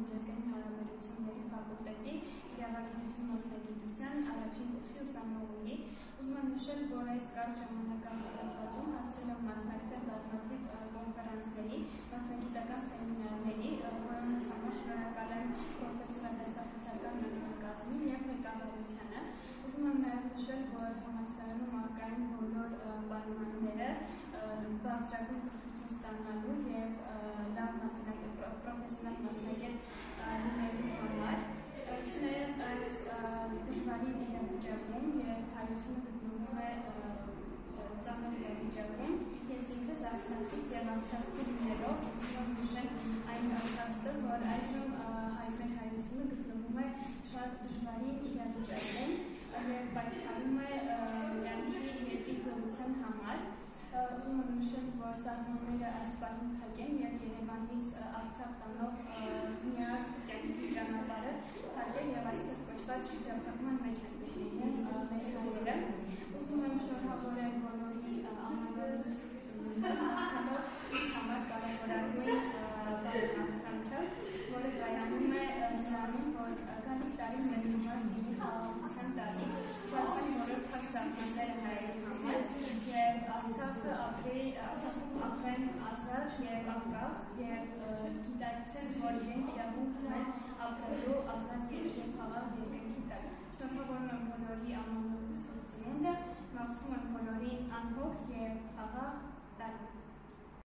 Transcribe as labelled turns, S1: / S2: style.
S1: միջազգային հարաբերությունների ֆակուլտետի իրավագիտություն մասնագիտության առաջին կուրսի ուսանողուհի։ Ուզում եմ նշել, որ այս կարճ ժամանակահատվածում հասցրել եմ մասնակցել բազմաթիվ կոնֆերանսների, մասնագիտական սեմինարների, որոնց համար շնորհակալ եմ պրոֆեսոր Ադասախոսական անձնակազմին եւ ղեկավարությանը։ Ուզում եմ նաեւ նշել, որ համալսարանում արկային բոլոր պայմանները բարձրագույն կրթություն ստանալու պրոֆեսիոնալ մասնագետ լինելու համար չնայած այս դժվարին իրավիճակում եւ հայությունը գտնվում է ծանր իրավիճակում ես ինքս Արցախից եւ Արցախցի լինելով ուզում եմ նշել այն փաստը որ այժմ հայ մեր հայությունը գտնվում է շատ դժվարին իրավիճակում եւ պայքարում է կյանքի եւ իր գոյության համար ուզում եմ նշել, որ սահմանները այս պահին փակ են եւ Երևանից Արցախ տանող միակ կյանքի ճանապարհը փակ է եւ կոչված շրջափակման մեջ են մեր հայերը։ Ուզում եմ շնորհավորել բոլորի ծնունդը, մաղթելով ինձ համար կարևորագույն բանախտրանքը, որը կայանում է նրանում, որ գալիք տարի մեզ համար լինի խաղաղության տարի, բացվեն բոլոր փակ սահմանները հայերի համար եւ Արցախը ապրի, Արցախում ապրեն ազատ եւ անկախ եւ գիտակցեն, որ իրենք իրավունք ունեն ապրելու